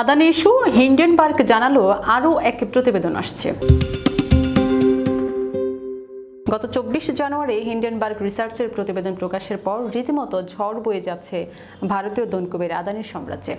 Adani issue Hindenburg জানালো আরও এক প্রতিবেদন আসছে। গত চব্বিশ জানুয়ারি হিন্ডেনবার্গ রিসার্চের প্রতিবেদন প্রকাশের পর রীতিমতো ঝড় বয়ে যাচ্ছে ভারতীয় দনকুবের আদানির সাম্রাজ্যে।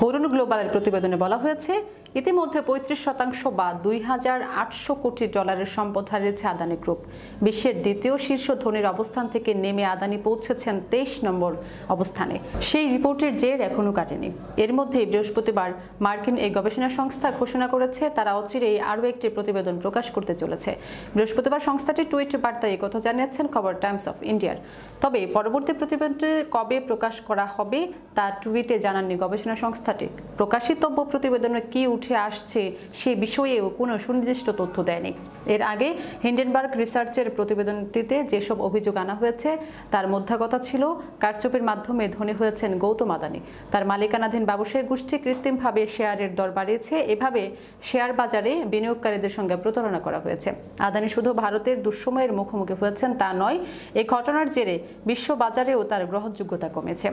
হরুন গ্লোবালের প্রতিবেদনে বলা হয়েছে ইতিমধ্যে পঁয়ত্রিশ শতাংশ বা দুই হাজার আটশো কোটি ডলারের সম্পদ হারিয়েছে আদানি গ্রুপ। বিশ্বের দ্বিতীয় শীর্ষ ধনীর অবস্থান থেকে নেমে আদানি পৌঁছেছেন তেইশ নম্বর অবস্থানে। সেই রিপোর্টের জের এখনও কাটেনি। এর মধ্যে বৃহস্পতিবার মার্কিন এই গবেষণা সংস্থা ঘোষণা করেছে, তারা অচিরেই আরও একটি প্রতিবেদন প্রকাশ করতে চলেছে। বৃহস্পতিবার সংস্থাটি টুইট বার্তায় একথা জানিয়েছেন খবর টাইমস অফ ইন্ডিয়ার। তবে পরবর্তী প্রতিবেদনটি কবে প্রকাশ করা হবে তা টুইটে জানাননি গবেষণা সংস্থাটি। প্রকাশিতব্য প্রতিবেদনে কি উঠে আসছে, সে বিষয়েও কোনো সুনির্দিষ্ট তথ্য দেয়নি। এর আগে হিন্ডেনবার্গ রিসার্চের প্রতিবেদনটিতে যেসব অভিযোগ আনা হয়েছে, তার মধ্যে কথা ছিল, কারচুপির মাধ্যমে ধনী হয়েছেন গৌতম আদানি। তার মালিকানাধীন ব্যবসায়ী গোষ্ঠী কৃত্রিমভাবে শেয়ারের দর বাড়িয়েছে, এভাবে শেয়ার বাজারে বিনিয়োগকারীদের সঙ্গে প্রতারণা করা হয়েছে। আদানি শুধু ভারতের দুঃসময়ের মুখোমুখি হয়েছেন তা নয় এই ঘটনার জেরে বিশ্ব বাজারেও তার গ্রহণযোগ্যতা কমেছে।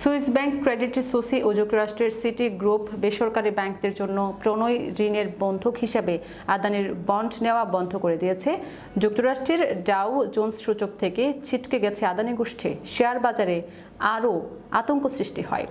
সুইস ব্যাংক ক্রেডিট সুসি ও যুক্তরাষ্ট্রের সিটি গ্রুপ বেসরকারি ব্যাংকদের জন্য প্রণয় ঋণের বন্ধক হিসাবে আদানির বন্ড নেওয়া বন্ধ করে দিয়েছে। যুক্তরাষ্ট্রের ডাউ জোন্স সূচক থেকে ছিটকে গেছে আদানি গোষ্ঠী। শেয়ার বাজারে আরও আতঙ্ক সৃষ্টি হয়।